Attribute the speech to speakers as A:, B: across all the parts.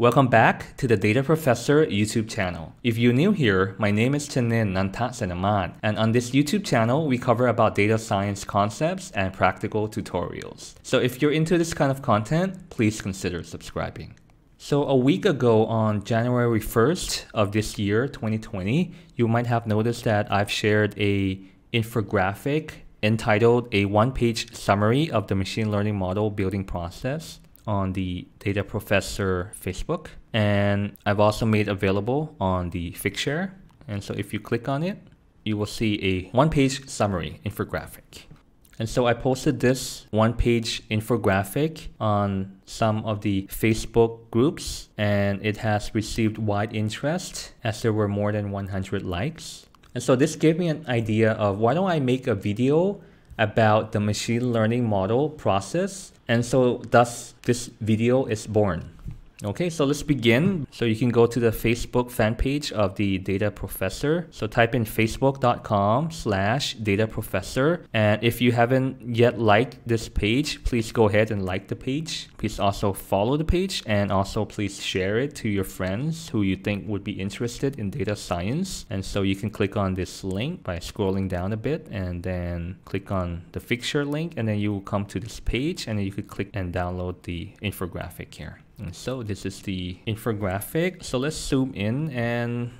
A: Welcome back to the Data Professor YouTube channel. If you're new here, my name is Chanin Nantasenamat, and on this YouTube channel, we cover about data science concepts and practical tutorials. So if you're into this kind of content, please consider subscribing. So a week ago on January 1st of this year, 2020, you might have noticed that I've shared a infographic entitled a one-page summary of the machine learning model building process on the Data Professor Facebook. And I've also made available on the Figshare. And so if you click on it, you will see a one-page summary infographic. And so I posted this one-page infographic on some of the Facebook groups and it has received wide interest as there were more than 100 likes. And so this gave me an idea of why don't I make a video about the machine learning model process. And so thus this video is born. Okay, so let's begin. So you can go to the Facebook fan page of the Data Professor. So type in facebook.com slash Data Professor. And if you haven't yet liked this page, please go ahead and like the page. Please also follow the page and also please share it to your friends who you think would be interested in data science. And so you can click on this link by scrolling down a bit and then click on the Figshare link and then you will come to this page and then you could click and download the infographic here. And so this is the infographic. So let's zoom in and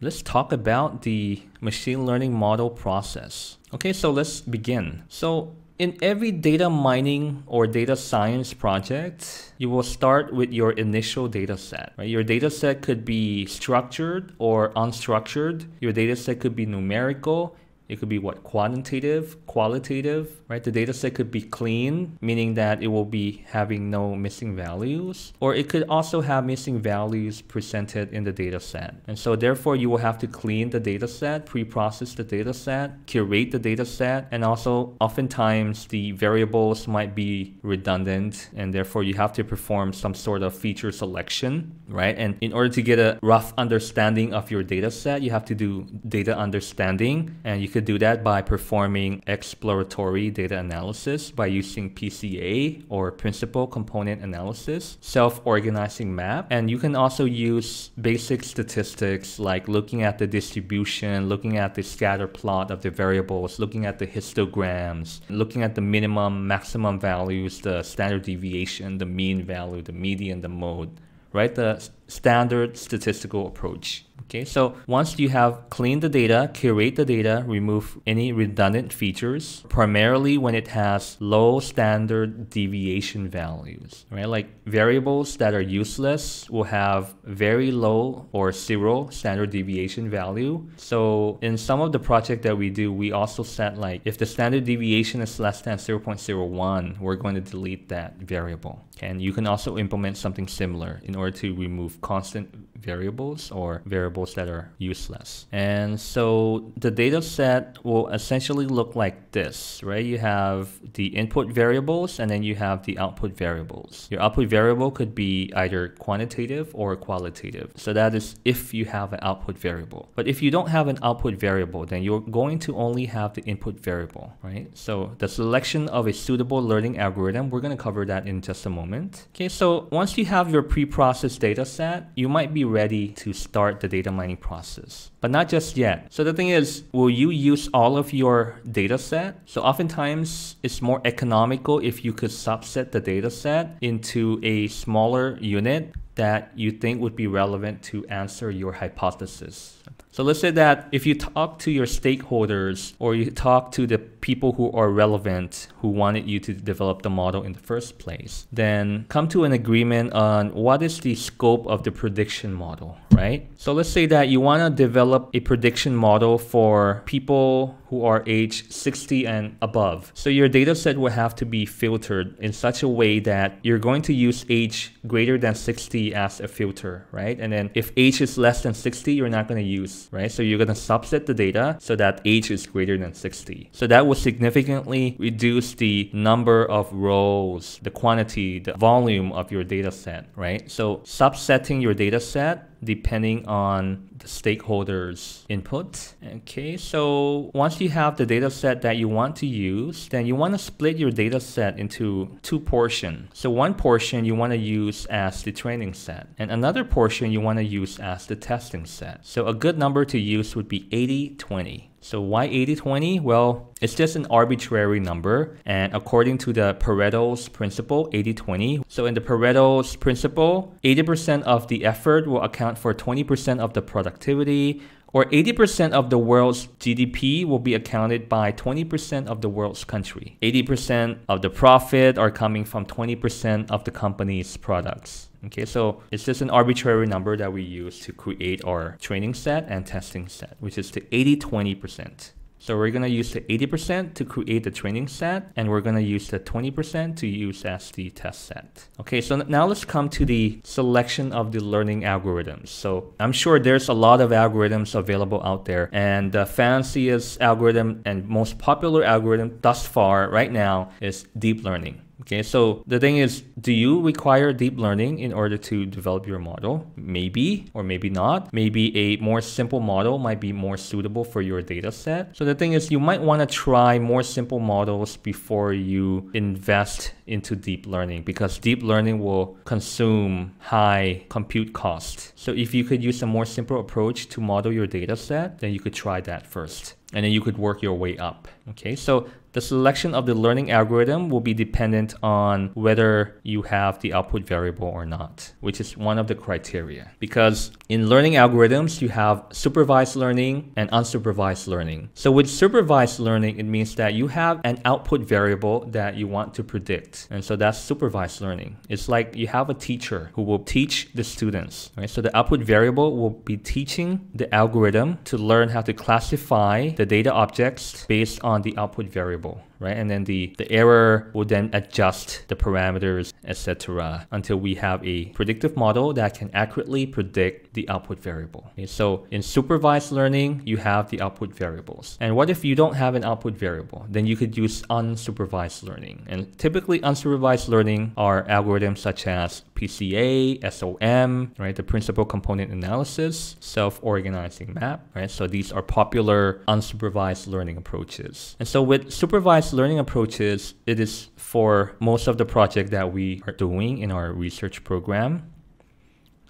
A: let's talk about the machine learning model process. Okay, so let's begin. So in every data mining or data science project, you will start with your initial data set. Right? Your data set could be structured or unstructured. Your data set could be numerical. It could be what quantitative, qualitative, right? The data set could be clean, meaning that it will be having no missing values, or it could also have missing values presented in the data set. And so therefore you will have to clean the data set, pre-process the data set, curate the data set, and also oftentimes the variables might be redundant and therefore you have to perform some sort of feature selection, right? And in order to get a rough understanding of your data set, you have to do data understanding and you could do that by performing exploratory data analysis by using PCA or principal component analysis, self-organizing map, and you can also use basic statistics like looking at the distribution, looking at the scatter plot of the variables, looking at the histograms, looking at the minimum, maximum values, the standard deviation, the mean value, the median, the mode, right? The standard statistical approach. Okay, so once you have cleaned the data, curate the data, remove any redundant features, primarily when it has low standard deviation values, right? Like variables that are useless will have very low or zero standard deviation value. So in some of the project that we do, we also set like if the standard deviation is less than 0.01, we're going to delete that variable. And you can also implement something similar in order to remove constant variables or variables that are useless. And so the data set will essentially look like this, right? You have the input variables and then you have the output variables. Your output variable could be either quantitative or qualitative. So that is if you have an output variable. But if you don't have an output variable, then you're going to only have the input variable, right? So the selection of a suitable learning algorithm, we're going to cover that in just a moment. Okay, so once you have your pre-processed data set, you might be ready to start the data mining process. But not just yet. So the thing is, will you use all of your data set? So oftentimes it's more economical if you could subset the data set into a smaller unit that you think would be relevant to answer your hypothesis. So let's say that if you talk to your stakeholders or you talk to the people who are relevant who wanted you to develop the model in the first place, then come to an agreement on what is the scope of the prediction model, right? So let's say that you want to develop a prediction model for people who are age 60 and above. So your data set will have to be filtered in such a way that you're going to use age greater than 60 as a filter, right? And then if age is less than 60, you're not going to use, right? So you're going to subset the data so that age is greater than 60. So that will significantly reduce the number of rows, the quantity, the volume of your data set, right? So subsetting your data set depending on the stakeholders input. Okay, so once you have the data set that you want to use, then you want to split your data set into two portions. So one portion you want to use as the training set, and another portion you want to use as the testing set. So a good number to use would be 80-20. So why 80-20? Well, it's just an arbitrary number. And according to the Pareto's principle, 80-20. So in the Pareto's principle, 80% of the effort will account for 20% of the productivity, or 80% of the world's GDP will be accounted by 20% of the world's country. 80% of the profit are coming from 20% of the company's products. Okay, so it's just an arbitrary number that we use to create our training set and testing set, which is the 80-20%. So we're gonna use the 80% to create the training set, and we're gonna use the 20% to use as the test set. Okay, so now let's come to the selection of the learning algorithms. So I'm sure there's a lot of algorithms available out there, and the fanciest algorithm and most popular algorithm thus far right now is deep learning. Okay, so the thing is, do you require deep learning in order to develop your model? Maybe, or maybe not. Maybe a more simple model might be more suitable for your data set. So the thing is, you might want to try more simple models before you invest into deep learning because deep learning will consume high compute cost. So if you could use a more simple approach to model your data set, then you could try that first and then you could work your way up. Okay, so the selection of the learning algorithm will be dependent on whether you have the output variable or not, which is one of the criteria. Because in learning algorithms, you have supervised learning and unsupervised learning. So with supervised learning, it means that you have an output variable that you want to predict. And so that's supervised learning. It's like you have a teacher who will teach the students, right? So the output variable will be teaching the algorithm to learn how to classify the data objects based on the output variable terrible right? And then the, the error will then adjust the parameters, etc., until we have a predictive model that can accurately predict the output variable. Okay, so in supervised learning, you have the output variables. And what if you don't have an output variable? Then you could use unsupervised learning. And typically unsupervised learning are algorithms such as PCA, SOM, right? The principal component analysis, self-organizing map, right? So these are popular unsupervised learning approaches. And so with supervised learning approaches, it is for most of the project that we are doing in our research program.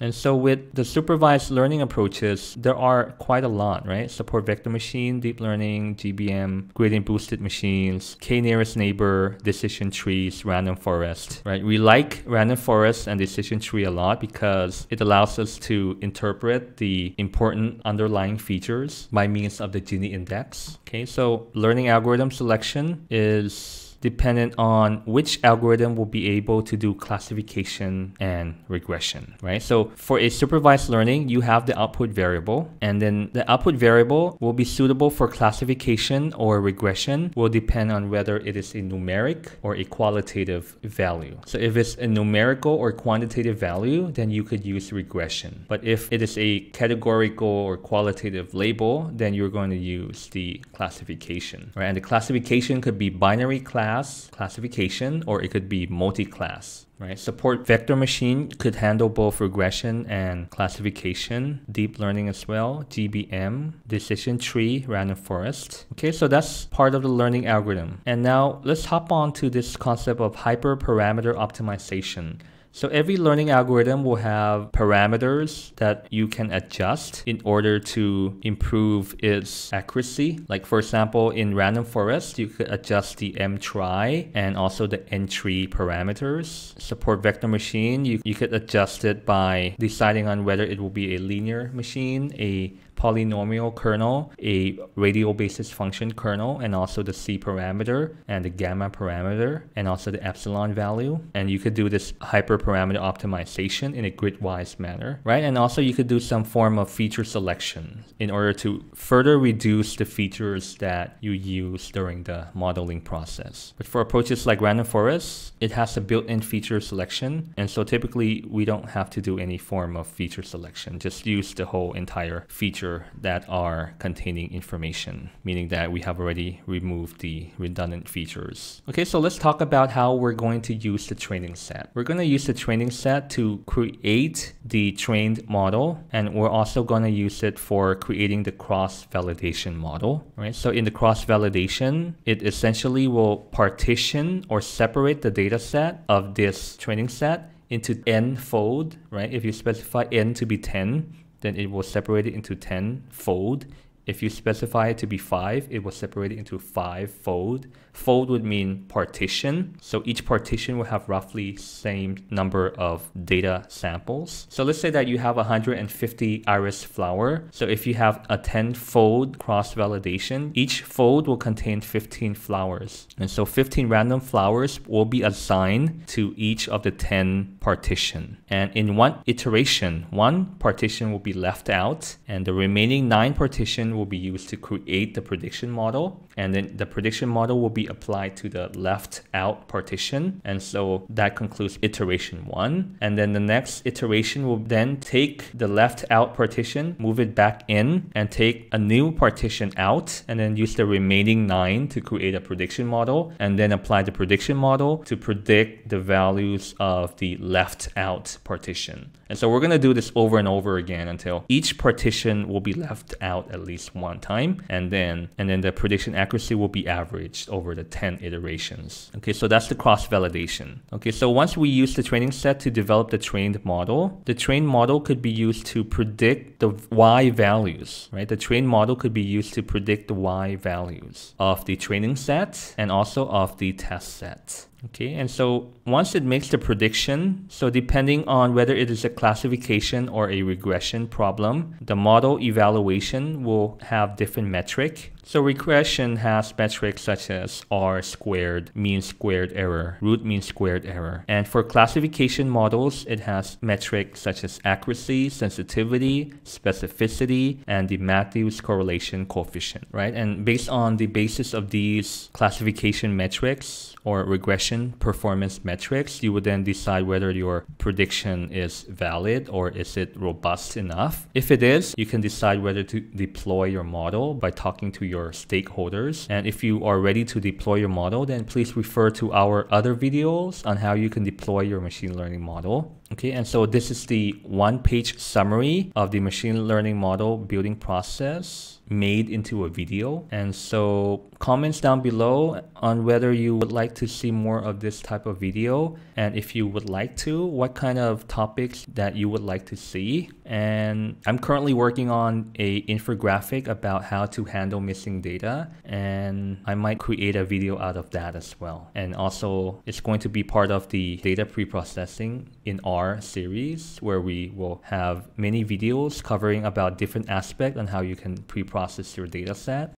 A: And so with the supervised learning approaches, there are quite a lot, right? Support vector machine, deep learning, GBM, gradient boosted machines, k-nearest neighbor, decision trees, random forest, right? We like random forest and decision tree a lot because it allows us to interpret the important underlying features by means of the Gini index. Okay, so learning algorithm selection is dependent on which algorithm will be able to do classification and regression, right? So for a supervised learning, you have the output variable, and then the output variable will be suitable for classification or regression will depend on whether it is a numeric or a qualitative value. So if it's a numerical or quantitative value, then you could use regression. But if it is a categorical or qualitative label, then you're going to use the classification, right? And the classification could be binary class class classification or it could be multi-class right? Support vector machine could handle both regression and classification deep learning as well gbm decision tree random forest. Okay so that's part of the learning algorithm. And now let's hop on to this concept of hyperparameter optimization so every learning algorithm will have parameters that you can adjust in order to improve its accuracy. Like for example, in random forest, you could adjust the mtry and also the ntree parameters. Support vector machine, you, you could adjust it by deciding on whether it will be a linear machine, a polynomial kernel, a radial basis function kernel, and also the C parameter and the gamma parameter, and also the epsilon value. And you could do this hyperparameter optimization in a gridwise manner, right? And also you could do some form of feature selection in order to further reduce the features that you use during the modeling process. But for approaches like random forest, it has a built-in feature selection. And so typically we don't have to do any form of feature selection, just use the whole entire feature feature that are containing information, meaning that we have already removed the redundant features. Okay, so let's talk about how we're going to use the training set. We're going to use the training set to create the trained model, and we're also going to use it for creating the cross-validation model, right? So in the cross-validation, it essentially will partition or separate the data set of this training set into n fold, right? If you specify n to be 10, then it will separate it into 10 fold. If you specify it to be 5, it will separate it into 5 fold. Fold would mean partition. So each partition will have roughly same number of data samples. So let's say that you have 150 iris flower. So if you have a 10 fold cross validation, each fold will contain 15 flowers. And so 15 random flowers will be assigned to each of the 10 partition. And in one iteration, one partition will be left out and the remaining nine partition will be used to create the prediction model. And then the prediction model will be applied to the left out partition. And so that concludes iteration one. And then the next iteration will then take the left out partition, move it back in and take a new partition out and then use the remaining nine to create a prediction model and then apply the prediction model to predict the values of the left out partition. And so we're going to do this over and over again until each partition will be left out at least one time and then and then the prediction accuracy will be averaged over the 10 iterations. Okay, so that's the cross validation. Okay, so once we use the training set to develop the trained model, the trained model could be used to predict the y values, right? The trained model could be used to predict the y values of the training set and also of the test set. Okay, and so once it makes the prediction, so depending on whether it is a classification or a regression problem, the model evaluation will have different metric. So regression has metrics such as R squared, mean squared error, root mean squared error. And for classification models, it has metrics such as accuracy, sensitivity, specificity, and the Matthews correlation coefficient, right? And based on the basis of these classification metrics or regression performance metrics, you would then decide whether your prediction is valid or is it robust enough. If it is, you can decide whether to deploy your model by talking to your your stakeholders. And if you are ready to deploy your model, then please refer to our other videos on how you can deploy your machine learning model. Okay, and so this is the one page summary of the machine learning model building process made into a video. And so comments down below on whether you would like to see more of this type of video. And if you would like to, what kind of topics that you would like to see. And I'm currently working on a infographic about how to handle missing data. And I might create a video out of that as well. And also it's going to be part of the data preprocessing in R series where we will have many videos covering about different aspects on how you can pre-process process your dataset.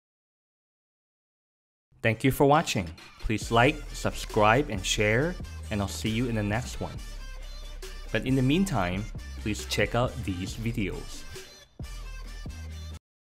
A: Thank you for watching. Please like, subscribe, and share, and I'll see you in the next one. But in the meantime, please check out these videos.